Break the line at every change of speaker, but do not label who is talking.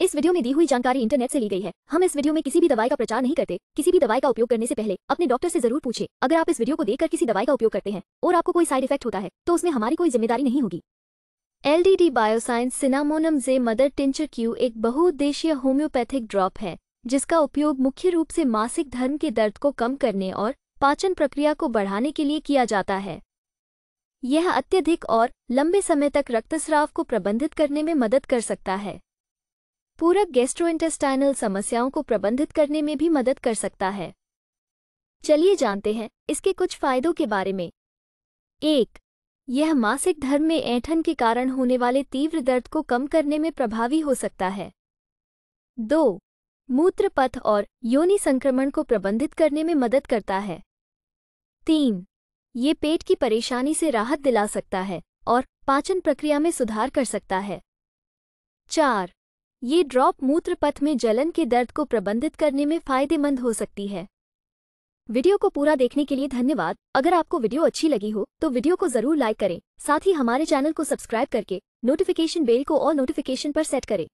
इस वीडियो में दी हुई जानकारी इंटरनेट से ली गई है। हम इस वीडियो में किसी भी दवाई का प्रचार नहीं करते। किसी भी दवाई का उपयोग करने से पहले अपने डॉक्टर से ज़रूर पूछे। अगर आप इस वीडियो को देखकर किसी दवाई का उपयोग करते हैं और आपको कोई साइड इफ़ेक्ट होता है तो उसमें हमारी कोई ज़िम्मेदारी नहीं होगी। L D D bioscience cinnamomum J mother tincture Q एक बहुउद्देशीय होम्योपैथिक ड्रॉप है, जिसका उपयोग मुख्य रूप से मासिक धर्म के दर्द को कम करने और पाचन प्रक्रिया को बढ़ाने के लिए किया जाता है। यह अत्यधिक और लंबे समय तक रक्तस्राव को प्रबंधित करने में मदद कर सकता है। पूरक गैस्ट्रोइंटेस्टाइनल समस्याओं को प्रबंधित करने में भी मदद कर सकता है। चलिए जानते हैं इसके कुछ फायदों के बारे में। एक, यह मासिक धर्म में ऐंठन के कारण होने वाले तीव्र दर्द को कम करने में प्रभावी हो सकता है। दो मूत्र पथ और योनि संक्रमण को प्रबंधित करने में मदद करता है। तीन, ये पेट की परेशानी से राहत दिला सकता है और पाचन प्रक्रिया में सुधार कर सकता है। चार ये ड्रॉप मूत्र पथ में जलन के दर्द को प्रबंधित करने में फ़ायदेमंद हो सकती है। वीडियो को पूरा देखने के लिए धन्यवाद। अगर आपको वीडियो अच्छी लगी हो तो वीडियो को ज़रूर लाइक करें। साथ ही हमारे चैनल को सब्सक्राइब करके, नोटिफिकेशन बेल को और नोटिफिकेशन पर सेट करें।